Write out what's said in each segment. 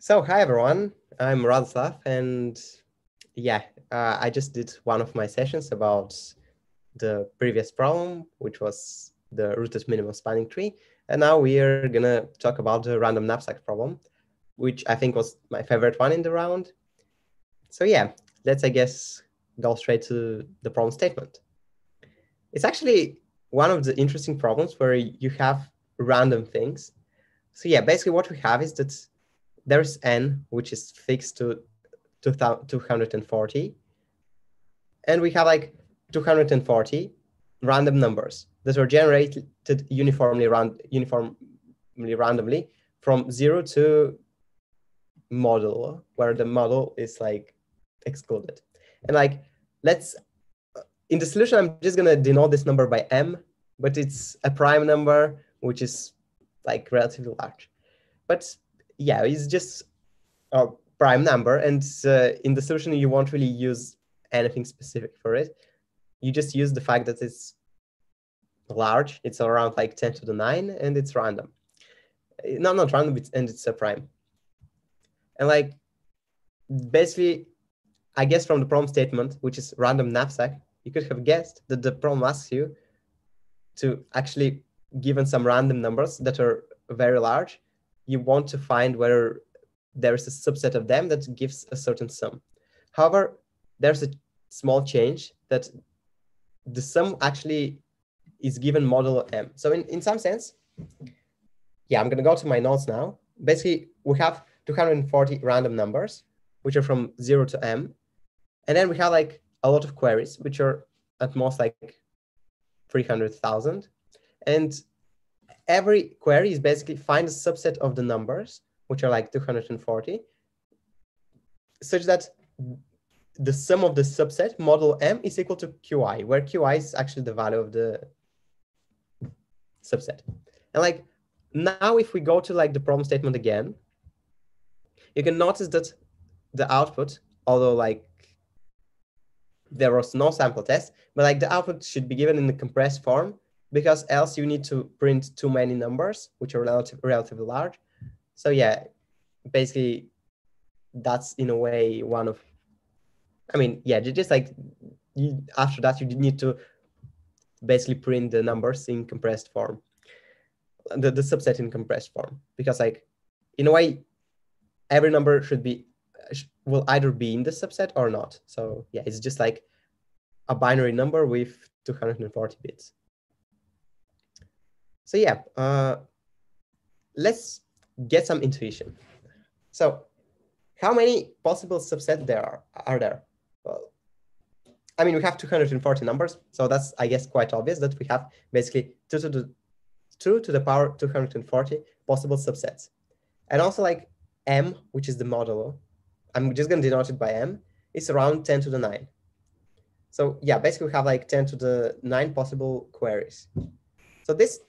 So, hi everyone, I'm Radoslav, and yeah, uh, I just did one of my sessions about the previous problem, which was the rooted minimum spanning tree. And now we are gonna talk about the random knapsack problem, which I think was my favorite one in the round. So yeah, let's, I guess, go straight to the problem statement. It's actually one of the interesting problems where you have random things. So yeah, basically what we have is that there's n, which is fixed to 240. And we have like 240 random numbers that are generated uniformly, ran uniformly randomly from zero to model, where the model is like excluded. And like, let's, uh, in the solution, I'm just gonna denote this number by m, but it's a prime number, which is like relatively large. But yeah, it's just a prime number. And uh, in the solution, you won't really use anything specific for it. You just use the fact that it's large. It's around like 10 to the 9, and it's random. No, not random, and it's a prime. And like, basically, I guess from the problem statement, which is random knapsack, you could have guessed that the problem asks you to actually given some random numbers that are very large, you want to find whether there's a subset of them that gives a certain sum. However, there's a small change that the sum actually is given modulo m. So in, in some sense, yeah, I'm gonna go to my notes now. Basically, we have 240 random numbers, which are from zero to m. And then we have like a lot of queries, which are at most like 300,000. And every query is basically find a subset of the numbers, which are like 240, such that the sum of the subset model m is equal to qi, where qi is actually the value of the subset. And like now, if we go to like the problem statement again, you can notice that the output, although like there was no sample test, but like the output should be given in the compressed form because else you need to print too many numbers, which are relative, relatively large. So yeah, basically that's in a way one of, I mean, yeah, just like you, after that, you need to basically print the numbers in compressed form, the, the subset in compressed form, because like in a way, every number should be, will either be in the subset or not. So yeah, it's just like a binary number with 240 bits. So yeah, uh, let's get some intuition. So how many possible subsets there are, are there? Well, I mean, we have 240 numbers, so that's, I guess, quite obvious that we have basically 2 to the, 2 to the power 240 possible subsets. And also like m, which is the modulo, I'm just going to denote it by m, is around 10 to the 9. So yeah, basically we have like 10 to the 9 possible queries. So this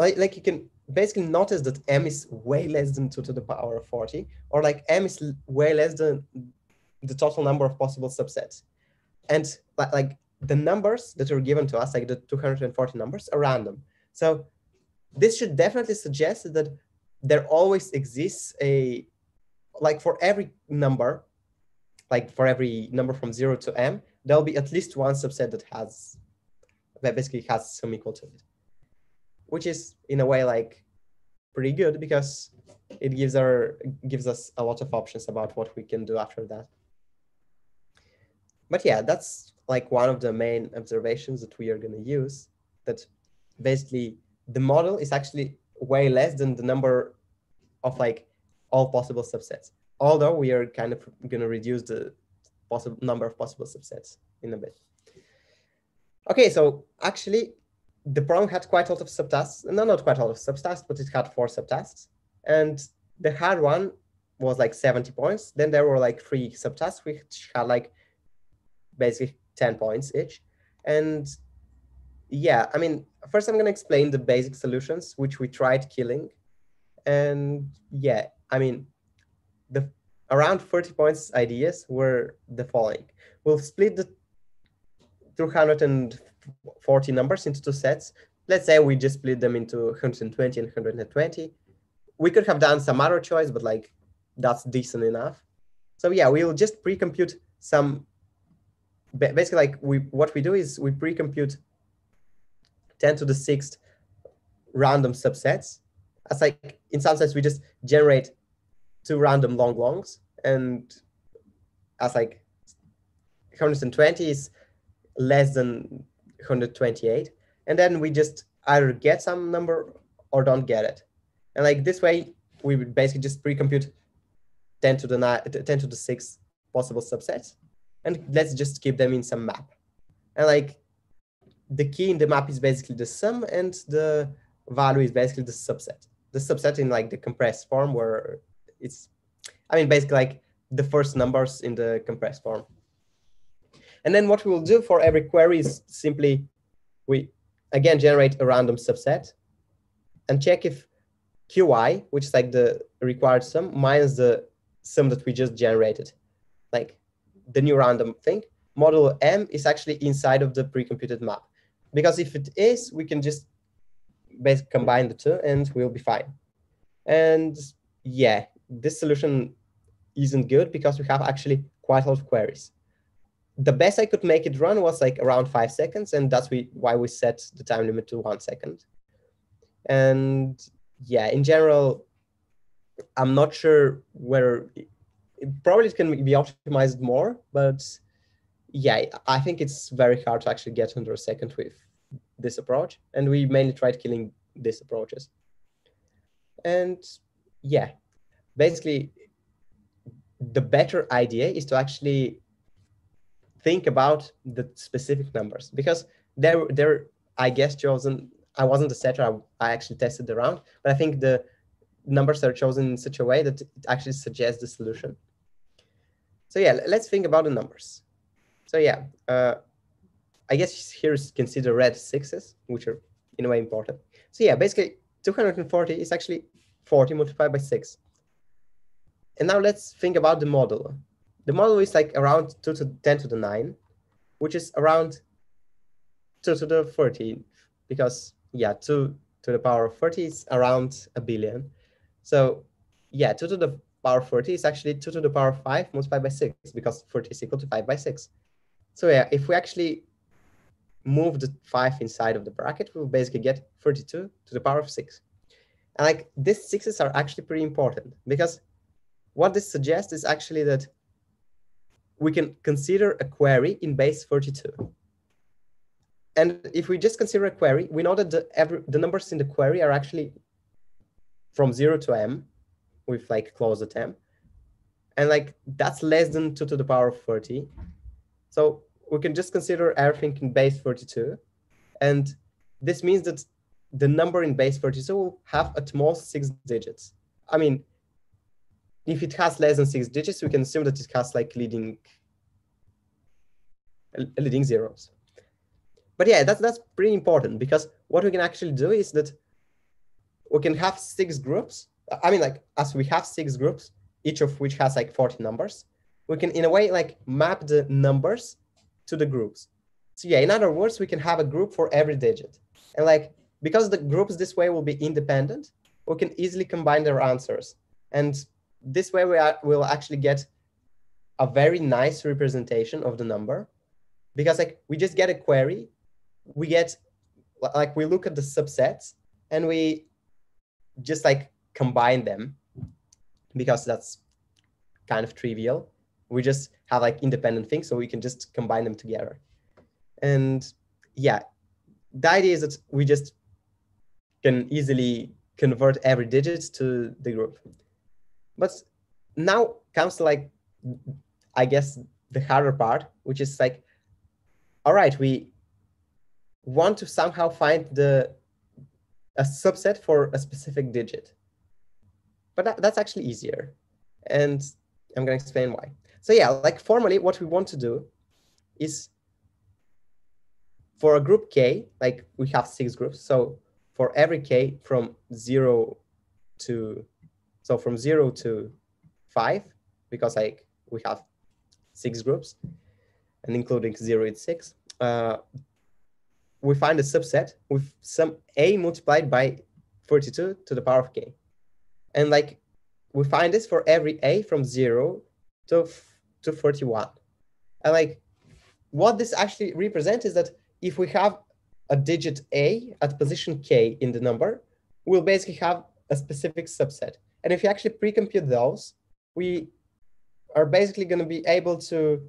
like, like you can basically notice that m is way less than 2 to the power of 40, or like m is way less than the total number of possible subsets. And like the numbers that are given to us, like the 240 numbers, are random. So this should definitely suggest that there always exists a, like for every number, like for every number from zero to m, there'll be at least one subset that has, that basically has some equal to it which is in a way like pretty good because it gives our gives us a lot of options about what we can do after that. But yeah, that's like one of the main observations that we are going to use that basically the model is actually way less than the number of like all possible subsets. Although we are kind of going to reduce the possible number of possible subsets in a bit. Okay, so actually the problem had quite a lot of subtasks. No, not quite a lot of subtasks, but it had four subtasks. And the hard one was like 70 points. Then there were like three subtasks, which had like basically 10 points each. And yeah, I mean, first I'm going to explain the basic solutions, which we tried killing. And yeah, I mean, the around 30 points ideas were the following. We'll split the 200 and 40 numbers into two sets. Let's say we just split them into 120 and 120. We could have done some other choice, but like that's decent enough. So yeah, we'll just pre-compute some, basically like we, what we do is we pre-compute 10 to the sixth random subsets. As like, in some sense, we just generate two random long longs and as like 120 is less than 128. And then we just either get some number or don't get it. And like this way, we would basically just pre-compute 10 to the 9, 10 to the 6 possible subsets. And let's just keep them in some map. And like the key in the map is basically the sum and the value is basically the subset. The subset in like the compressed form where it's, I mean, basically like the first numbers in the compressed form. And then what we will do for every query is simply we again generate a random subset and check if qi, which is like the required sum, minus the sum that we just generated, like the new random thing, model m is actually inside of the pre-computed map. Because if it is, we can just basically combine the two and we'll be fine. And yeah, this solution isn't good because we have actually quite a lot of queries the best I could make it run was like around five seconds, and that's we, why we set the time limit to one second. And yeah, in general, I'm not sure whether it, probably can be optimized more, but yeah, I think it's very hard to actually get under a second with this approach. And we mainly tried killing these approaches. And yeah, basically, the better idea is to actually think about the specific numbers because there, there, I guess chosen. I wasn't a setter. I, I actually tested around, but I think the numbers are chosen in such a way that it actually suggests the solution. So yeah, let's think about the numbers. So yeah, uh, I guess here is consider red sixes, which are in a way important. So yeah, basically 240 is actually 40 multiplied by six. And now let's think about the model the model is like around 2 to 10 to the 9, which is around 2 to the 14, because yeah, 2 to the power of 40 is around a billion. So yeah, 2 to the power of 40 is actually 2 to the power of 5 multiplied by 6, because 40 is equal to 5 by 6. So yeah, if we actually move the 5 inside of the bracket, we'll basically get 32 to the power of 6. And like these sixes are actually pretty important because what this suggests is actually that we can consider a query in base 42. And if we just consider a query, we know that the, every, the numbers in the query are actually from zero to m with like closed at m. And like that's less than two to the power of 30. So we can just consider everything in base 42. And this means that the number in base 42 will have at most six digits. I mean, if it has less than six digits, we can assume that it has like leading uh, leading zeros. But yeah, that's that's pretty important because what we can actually do is that we can have six groups. I mean, like as we have six groups, each of which has like 40 numbers, we can in a way like map the numbers to the groups. So yeah, in other words, we can have a group for every digit. And like because the groups this way will be independent, we can easily combine their answers. And this way we are, will actually get a very nice representation of the number because like we just get a query, we get like we look at the subsets and we just like combine them because that's kind of trivial. We just have like independent things, so we can just combine them together. And yeah, the idea is that we just can easily convert every digit to the group. But now comes like, I guess, the harder part, which is like, all right, we want to somehow find the a subset for a specific digit. But that, that's actually easier. And I'm going to explain why. So yeah, like formally, what we want to do is for a group K, like we have six groups. So for every K from zero to, so from zero to five, because like we have six groups, and including 0 and 6, uh, we find a subset with some a multiplied by 42 to the power of k. And like we find this for every a from zero to to 41. And like what this actually represents is that if we have a digit a at position k in the number, we'll basically have a specific subset. And if you actually pre-compute those, we are basically going to be able to,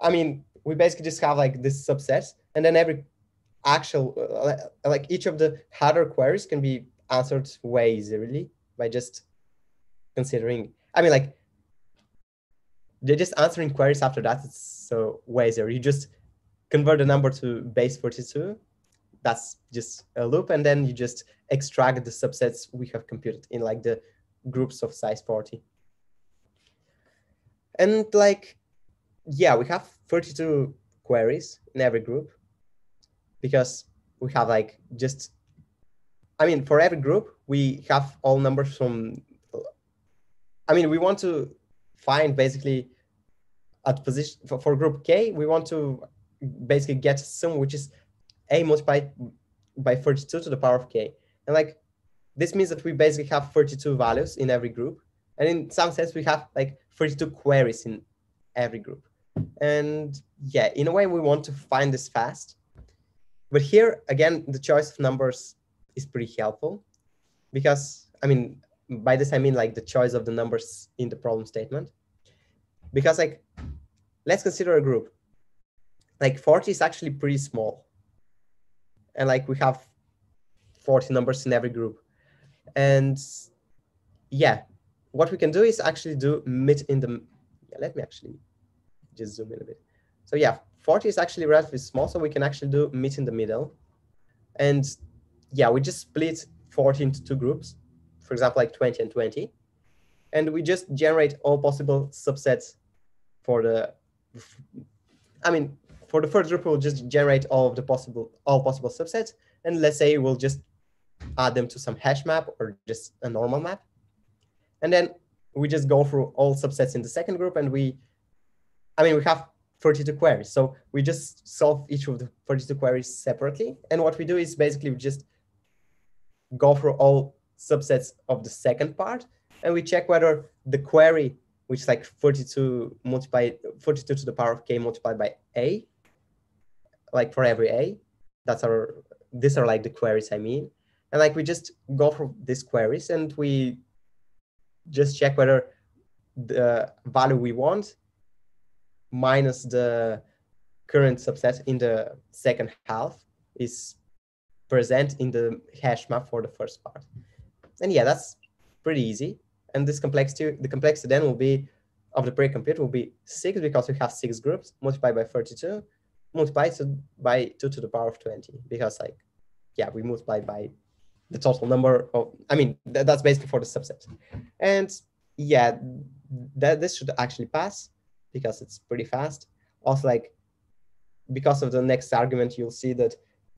I mean, we basically just have like this subset, and then every actual, uh, like each of the harder queries can be answered way easily by just considering, I mean, like they're just answering queries after that. It's so way easier. You just convert the number to base 42. That's just a loop. And then you just extract the subsets we have computed in like the groups of size 40. And like, yeah, we have 32 queries in every group because we have like just, I mean, for every group, we have all numbers from, I mean, we want to find basically at position for, for group K, we want to basically get sum which is A multiplied by 32 to the power of K. And like, this means that we basically have 32 values in every group. And in some sense, we have like 32 queries in every group. And yeah, in a way, we want to find this fast. But here, again, the choice of numbers is pretty helpful because, I mean, by this, I mean like the choice of the numbers in the problem statement. Because like, let's consider a group. Like 40 is actually pretty small. And like we have 40 numbers in every group. And yeah, what we can do is actually do mid in the, yeah, let me actually just zoom in a bit. So yeah, 40 is actually relatively small, so we can actually do meet in the middle. And yeah, we just split 40 into two groups, for example, like 20 and 20. And we just generate all possible subsets for the, I mean, for the first group, we'll just generate all of the possible, all possible subsets. And let's say we'll just add them to some hash map or just a normal map. And then we just go through all subsets in the second group and we, I mean, we have 32 queries. So we just solve each of the 32 queries separately. And what we do is basically we just go through all subsets of the second part and we check whether the query, which is like 42 multiplied, 42 to the power of k multiplied by a, like for every a, that's our, these are like the queries I mean. And like we just go through these queries and we just check whether the value we want minus the current subset in the second half is present in the hash map for the first part. And yeah, that's pretty easy. And this complexity, the complexity then will be of the pre-compute will be six because we have six groups multiplied by 32, multiplied by two to the power of 20 because like, yeah, we multiply by the total number of, I mean, th that's basically for the subset. And yeah, that this should actually pass because it's pretty fast. Also, like, because of the next argument, you'll see that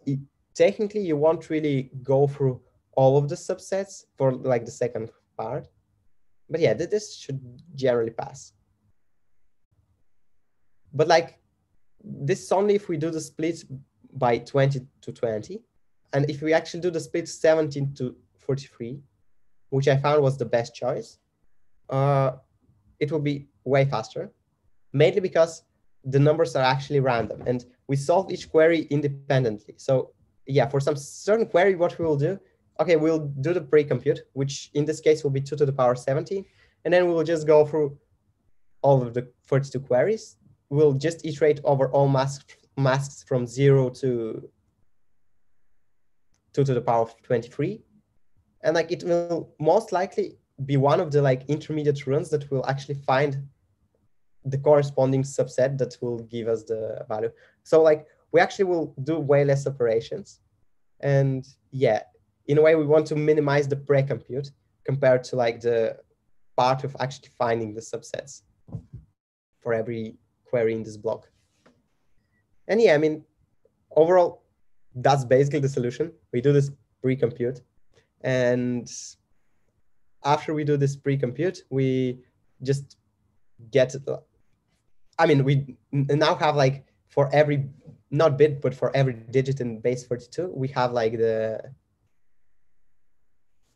it, technically you won't really go through all of the subsets for like the second part. But yeah, this should generally pass. But like, this is only if we do the split by 20 to 20. And if we actually do the split 17 to 43, which I found was the best choice, uh, it will be way faster mainly because the numbers are actually random and we solve each query independently. So yeah, for some certain query, what we will do, okay, we'll do the pre-compute, which in this case will be two to the power 17. And then we'll just go through all of the 42 queries. We'll just iterate over all masks, masks from zero to two to the power of 23. And like it will most likely be one of the like intermediate runs that will actually find the corresponding subset that will give us the value. So like we actually will do way less operations. And yeah, in a way we want to minimize the pre-compute compared to like the part of actually finding the subsets for every query in this block. And yeah, I mean, overall, that's basically the solution. We do this pre-compute. And after we do this pre-compute, we just get I mean, we now have like for every not bit, but for every digit in base 42, we have like the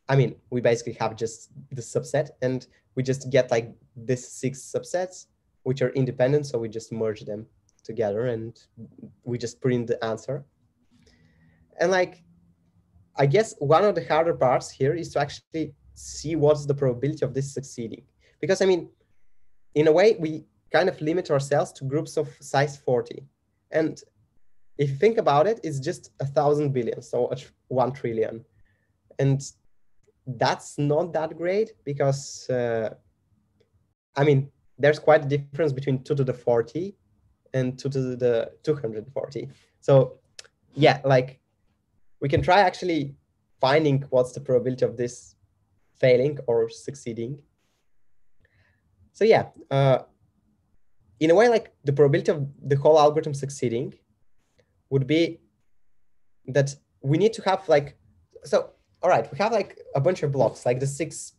I mean, we basically have just the subset and we just get like this six subsets, which are independent. So we just merge them together and we just print the answer. And like, I guess one of the harder parts here is to actually see what's the probability of this succeeding. Because I mean, in a way, we kind of limit ourselves to groups of size 40. And if you think about it, it's just a thousand billion, so one trillion. And that's not that great because, uh, I mean, there's quite a difference between 2 to the 40 and 2 to the 240. So yeah, like we can try actually finding what's the probability of this failing or succeeding. So yeah, uh, in a way, like the probability of the whole algorithm succeeding would be that we need to have like, so, all right, we have like a bunch of blocks, like the six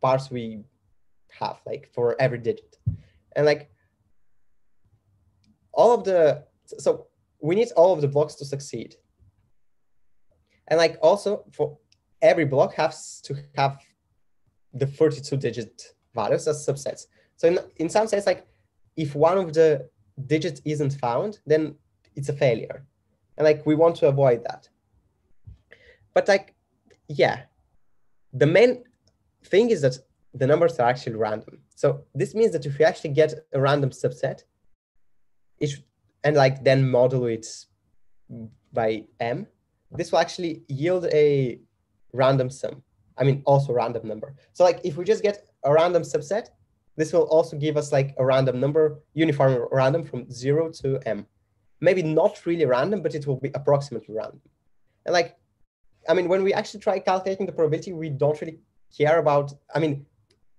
parts we have like for every digit. And like all of the, so we need all of the blocks to succeed. And like also for every block has to have the 32 digit values as subsets. So in, in some sense, like if one of the digits isn't found, then it's a failure. And like we want to avoid that. But like, yeah, the main thing is that the numbers are actually random. So this means that if you actually get a random subset, it should, and like then model it by m, this will actually yield a random sum. I mean, also random number. So like if we just get a random subset, this will also give us like a random number, uniform random from zero to m. Maybe not really random, but it will be approximately random. And like, I mean, when we actually try calculating the probability, we don't really care about, I mean,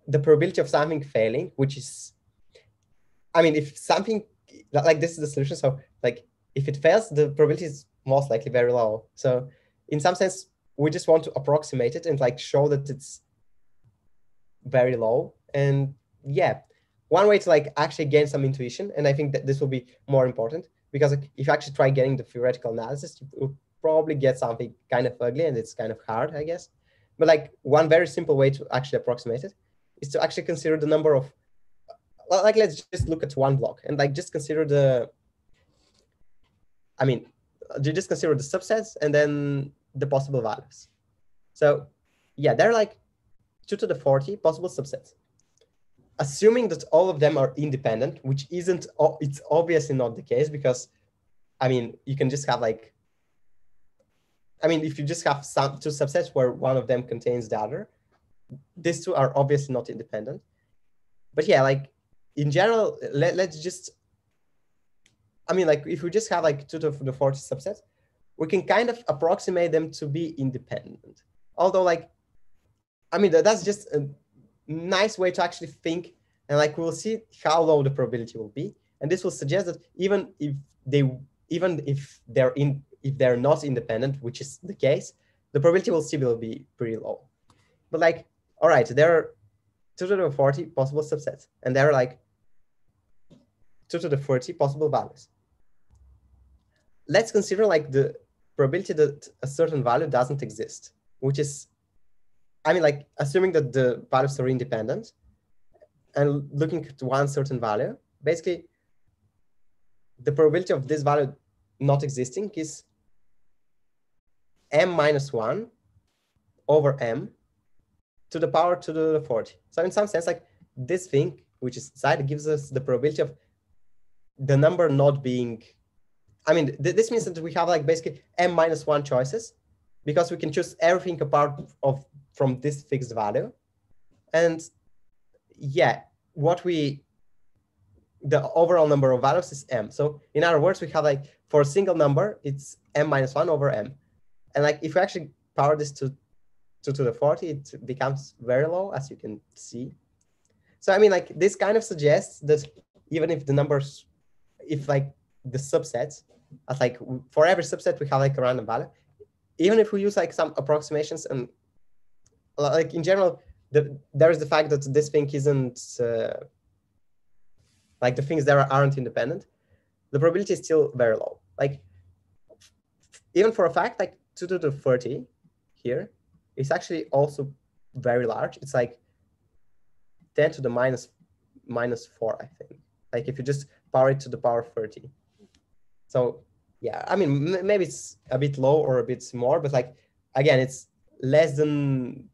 the probability of something failing, which is, I mean, if something like this is the solution. So like if it fails, the probability is most likely very low. So in some sense, we just want to approximate it and like show that it's very low. And yeah, one way to like actually gain some intuition, and I think that this will be more important because if you actually try getting the theoretical analysis, you will probably get something kind of ugly and it's kind of hard, I guess. But like one very simple way to actually approximate it is to actually consider the number of, like let's just look at one block and like just consider the, I mean, uh, just consider the subsets and then the possible values. So yeah, there are like two to the 40 possible subsets. Assuming that all of them are independent, which isn't, it's obviously not the case because, I mean, you can just have like, I mean, if you just have some two subsets where one of them contains the other, these two are obviously not independent. But yeah, like in general, let, let's just, I mean, like if we just have like two to the 40 subsets, we can kind of approximate them to be independent. Although like, I mean, that's just a nice way to actually think and like we'll see how low the probability will be. And this will suggest that even if they, even if they're in, if they're not independent, which is the case, the probability will still be pretty low. But like, all right, there are two to the 40 possible subsets, and there are like two to the 40 possible values. Let's consider like the probability that a certain value doesn't exist, which is, I mean, like assuming that the values are independent and looking at one certain value, basically the probability of this value not existing is m minus one over m to the power to the 40. So in some sense, like this thing, which is side, gives us the probability of the number not being I mean, th this means that we have like basically m minus one choices because we can choose everything apart of from this fixed value. And yeah, what we, the overall number of values is m. So in other words, we have like for a single number, it's m minus one over m. And like if we actually power this to 2 to the 40, it becomes very low, as you can see. So I mean, like this kind of suggests that even if the numbers, if like the subsets as like for every subset we have like a random value even if we use like some approximations and like in general the, there is the fact that this thing isn't uh, like the things there aren't independent the probability is still very low like even for a fact like 2 to the 30 here is actually also very large. It's like 10 to the minus minus four, I think. Like if you just power it to the power 30. So yeah, I mean, maybe it's a bit low or a bit more, but like, again, it's less than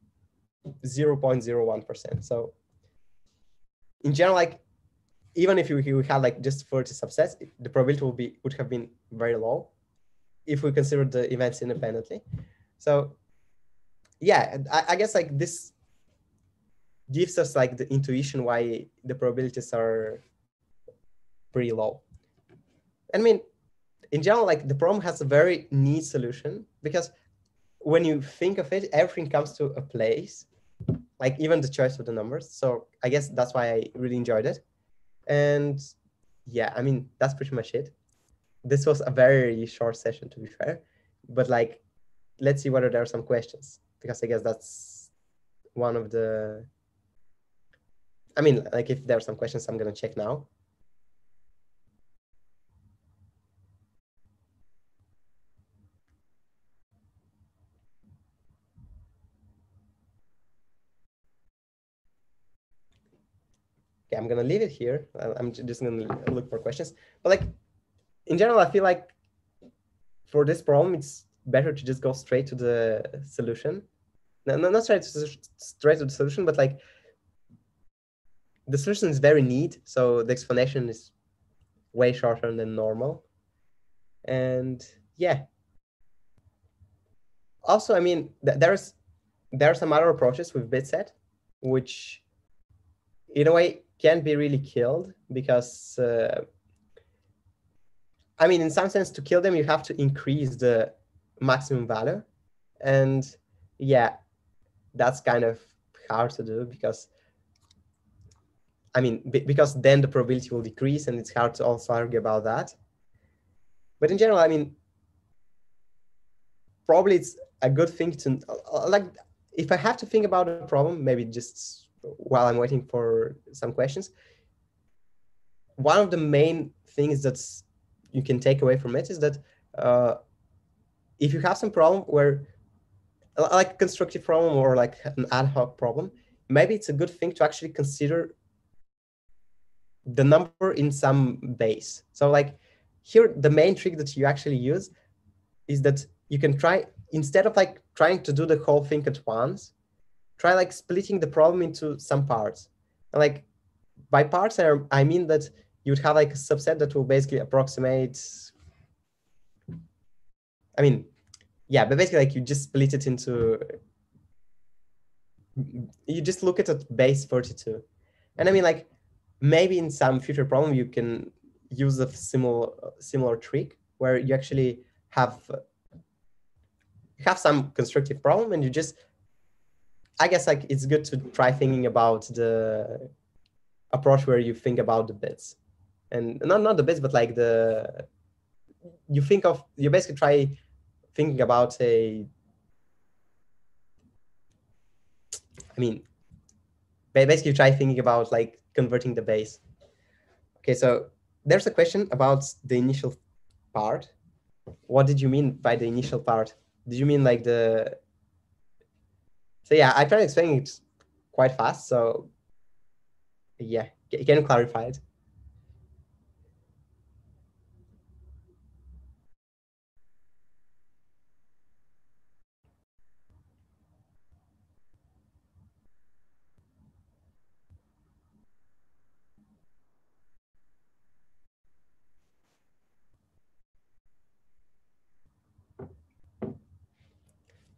0.01%. So in general, like, even if you, you had like just 30 subsets, the probability would be would have been very low if we consider the events independently. So yeah, I, I guess like this gives us like the intuition why the probabilities are pretty low. I mean, in general, like the problem has a very neat solution because when you think of it, everything comes to a place, like even the choice of the numbers. So I guess that's why I really enjoyed it. And yeah, I mean, that's pretty much it. This was a very short session to be fair, but like, let's see whether there are some questions because I guess that's one of the, I mean, like if there are some questions, I'm gonna check now. okay, I'm gonna leave it here. I'm just gonna look for questions. But like in general, I feel like for this problem, it's better to just go straight to the solution. No, no not straight to, straight to the solution, but like the solution is very neat. So the explanation is way shorter than normal. And yeah. Also, I mean, th there's there are some other approaches with bitset, which in a way can't be really killed because uh, I mean, in some sense, to kill them, you have to increase the maximum value. And yeah, that's kind of hard to do because, I mean, because then the probability will decrease and it's hard to also argue about that. But in general, I mean, probably it's a good thing to, like, if I have to think about a problem, maybe just while I'm waiting for some questions, one of the main things that you can take away from it is that uh, if you have some problem where like a constructive problem or like an ad hoc problem, maybe it's a good thing to actually consider the number in some base. So like here, the main trick that you actually use is that you can try, instead of like trying to do the whole thing at once, try like splitting the problem into some parts. And like by parts, I mean that you'd have like a subset that will basically approximate. I mean, yeah, but basically like you just split it into, you just look at a base 32. And I mean like maybe in some future problem you can use a similar similar trick where you actually have have some constructive problem and you just I guess like it's good to try thinking about the approach where you think about the bits and not not the bits, but like the you think of you basically try thinking about a I mean basically try thinking about like converting the base. Okay, so there's a question about the initial part. What did you mean by the initial part? Did you mean like the so yeah, I tried explaining it quite fast. So yeah, can clarify it?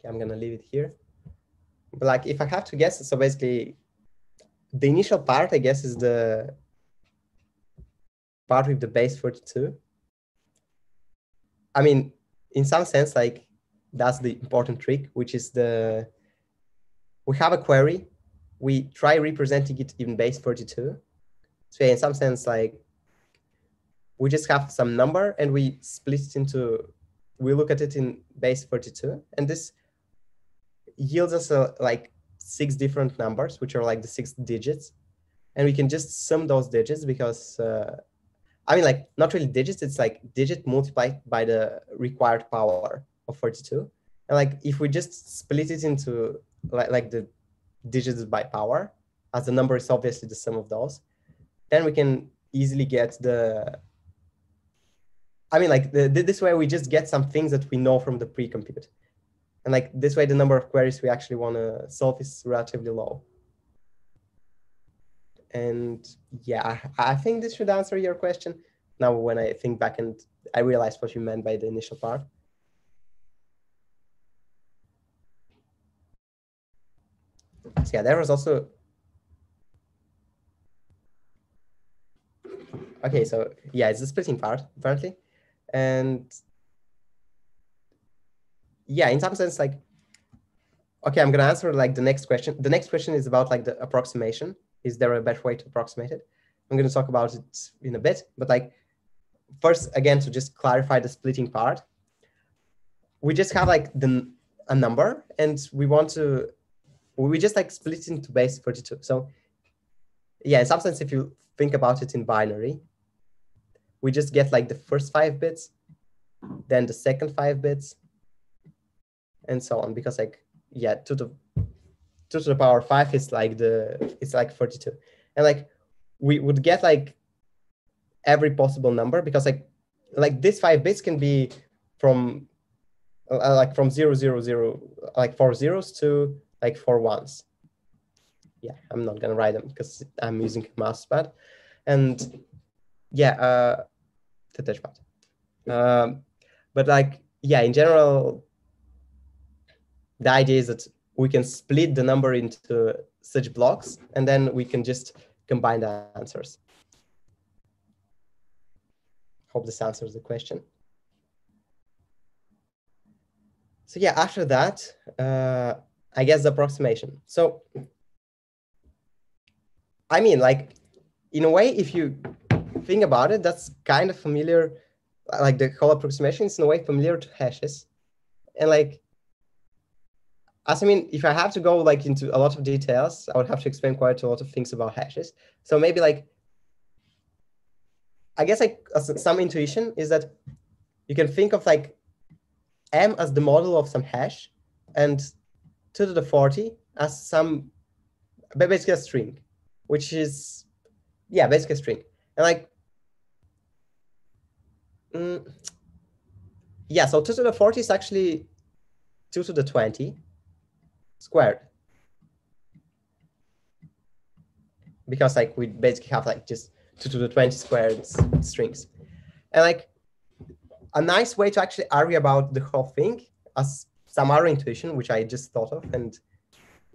I'm gonna leave it here But like if I have to guess, so basically the initial part, I guess, is the part with the base 42. I mean, in some sense, like that's the important trick, which is the, we have a query, we try representing it in base 42. So in some sense, like we just have some number and we split it into, we look at it in base 42. And this yields us a, like six different numbers, which are like the six digits. And we can just sum those digits because, uh, I mean, like not really digits, it's like digit multiplied by the required power of 42. And like if we just split it into like, like the digits by power, as the number is obviously the sum of those, then we can easily get the, I mean, like the, this way we just get some things that we know from the pre-compute. And like this way, the number of queries we actually want to solve is relatively low. And yeah, I, think this should answer your question. Now, when I think back and I realized what you meant by the initial part. So yeah, there was also okay, so yeah, it's the splitting part apparently. And yeah, in some sense, like, okay, I'm gonna answer like the next question. The next question is about like the approximation. Is there a better way to approximate it? I'm gonna talk about it in a bit, but like first, again, to just clarify the splitting part, we just have like the a number and we want to, we just like split into base 32. So yeah, in some sense, if you think about it in binary, we just get like the first five bits, then the second five bits, and so on. Because like, yeah, two to two to the power five is like the it's like 42. And like we would get like every possible number because like like this five bits can be from uh, like from zero zero zero like four zeros to like four ones. Yeah, I'm not gonna write them because I'm using a mouse pad, and yeah, uh, the touchpad. Um, but like, yeah, in general, the idea is that we can split the number into such blocks, and then we can just combine the answers. Hope this answers the question. So yeah, after that, uh, I guess the approximation. So, I mean, like, in a way, if you think about it, that's kind of familiar, like the whole approximation is in a way familiar to hashes. And like, as I mean, if I have to go like into a lot of details, I would have to explain quite a lot of things about hashes. So maybe like, I guess like some intuition is that you can think of like m as the model of some hash and 2 to the 40 as some basically a string, which is, yeah, basically a string. And like, mm, yeah, so 2 to the 40 is actually 2 to the 20 squared. Because like we basically have like just 2 to the 20 squared strings. And like a nice way to actually argue about the whole thing as some other intuition, which I just thought of, and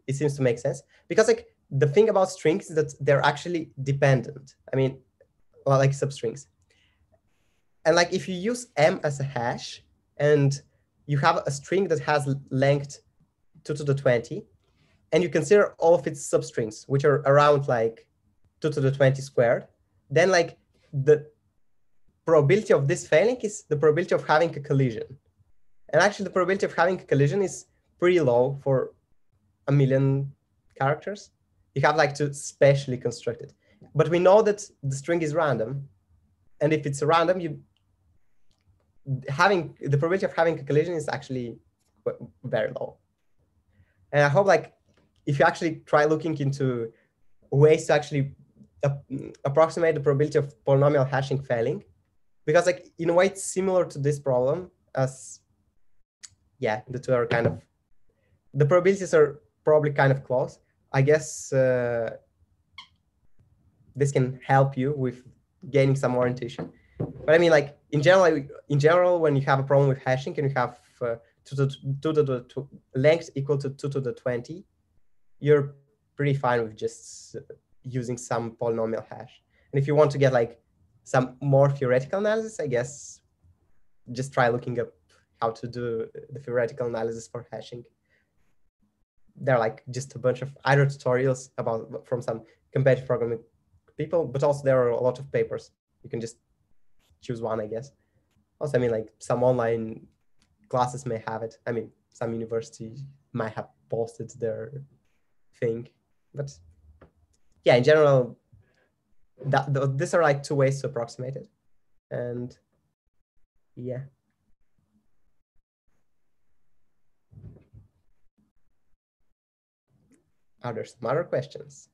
it seems to make sense. Because like the thing about strings is that they're actually dependent. I mean, well, like substrings. And like if you use m as a hash and you have a string that has length 2 to the 20, and you consider all of its substrings, which are around like 2 to the 20 squared, then like the probability of this failing is the probability of having a collision. And actually the probability of having a collision is pretty low for a million characters. You have like to specially construct it. But we know that the string is random. And if it's random, you having the probability of having a collision is actually very low. And I hope like if you actually try looking into ways to actually approximate the probability of polynomial hashing failing, because like in a way it's similar to this problem as yeah, the two are kind of the probabilities are probably kind of close. I guess uh, this can help you with gaining some more intuition. But I mean, like in general, in general, when you have a problem with hashing, can you have uh, two to two to the length equal to two to the twenty, you're pretty fine with just uh, using some polynomial hash. And if you want to get like some more theoretical analysis, I guess just try looking up how to do uh, the theoretical analysis for hashing. There are like just a bunch of either tutorials about from some competitive programming people, but also there are a lot of papers. You can just choose one, I guess. Also, I mean, like some online classes may have it. I mean, some universities might have posted their thing, but yeah, in general, that these are like two ways to approximate it, and yeah. Are there some other questions?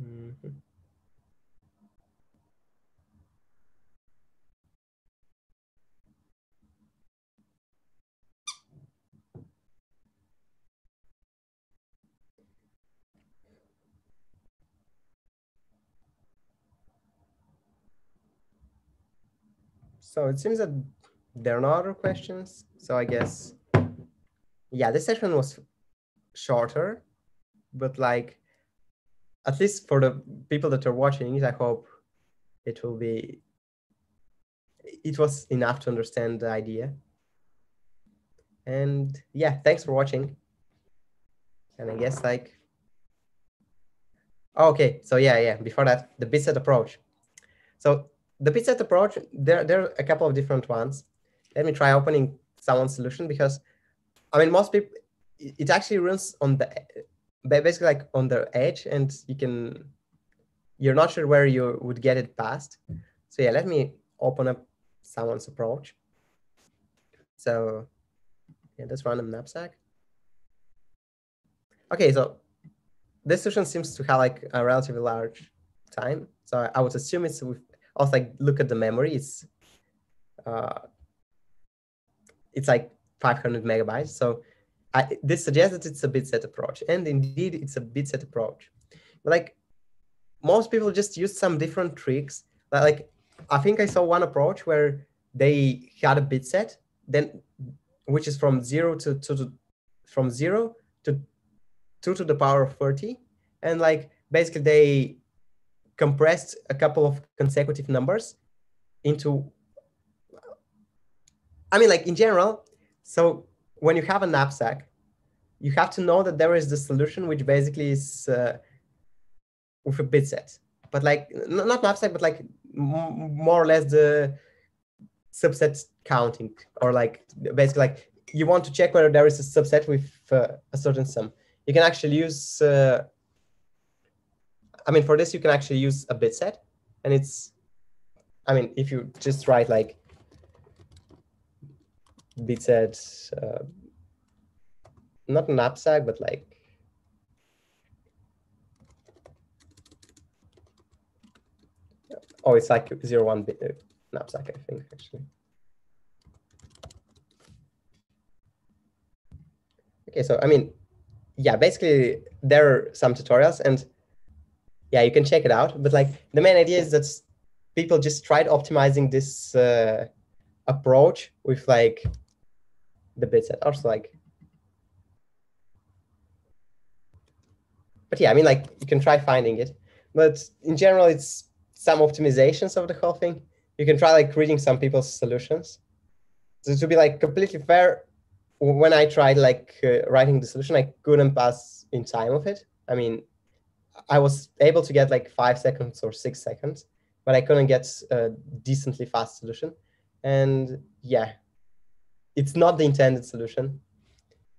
Mm-hmm. So it seems that there are no other questions. So I guess, yeah, this session was shorter, but like, at least for the people that are watching it, I hope it will be, it was enough to understand the idea. And yeah, thanks for watching. And I guess like, okay, so yeah, yeah, before that, the bit set approach. So the set approach, there, there are a couple of different ones. Let me try opening someone's solution because, I mean, most people, it actually runs on the, basically like on the edge and you can, you're not sure where you would get it past. So yeah, let me open up someone's approach. So yeah, that's random knapsack. Okay, so this solution seems to have like a relatively large time. So I would assume it's with also like look at the memory. It's uh, it's like 500 megabytes. So I, this suggests that it's a bit set approach, and indeed it's a bit set approach. But like most people just use some different tricks. Like I think I saw one approach where they had a bit set, then which is from zero to, to, to from zero to two to the power of 30. And like basically they compressed a couple of consecutive numbers into, I mean, like in general, so when you have a knapsack, you have to know that there is the solution, which basically is uh, with a bit set. But like, not knapsack, but like more or less the subset counting, or like basically like you want to check whether there is a subset with uh, a certain sum. You can actually use uh, I mean, for this, you can actually use a bit set. And it's, I mean, if you just write like bit set, uh, not knapsack, but like, oh, it's like zero one bit uh, I think, actually. Okay, so I mean, yeah, basically there are some tutorials and yeah, you can check it out. But like the main idea is that people just tried optimizing this uh, approach with like the bit set. Also like, but yeah, I mean like you can try finding it. But in general, it's some optimizations of the whole thing. You can try like reading some people's solutions. So to be like completely fair, when I tried like uh, writing the solution, I couldn't pass in time of it. I mean, I was able to get like five seconds or six seconds, but I couldn't get a decently fast solution. And yeah, it's not the intended solution,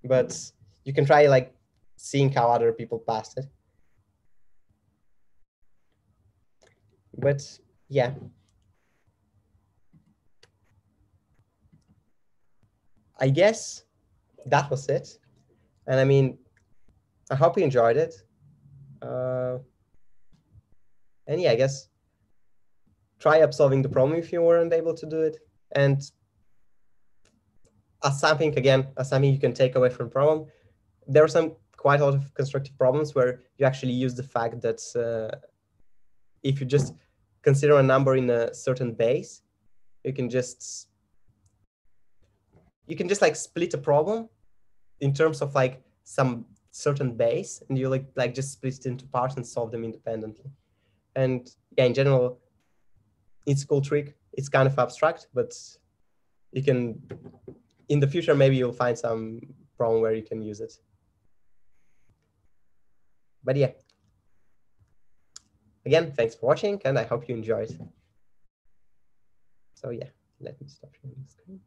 but you can try like seeing how other people passed it. But yeah. I guess that was it. And I mean, I hope you enjoyed it. Uh, and yeah, I guess try up solving the problem if you weren't able to do it. And as something, again, as something you can take away from problem, there are some quite a lot of constructive problems where you actually use the fact that uh, if you just consider a number in a certain base, you can just you can just like split a problem in terms of like some certain base and you like like just split it into parts and solve them independently. And yeah, in general, it's a cool trick. It's kind of abstract, but you can in the future maybe you'll find some problem where you can use it. But yeah. Again, thanks for watching and I hope you enjoyed. So yeah, let me stop sharing the screen.